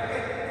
Okay.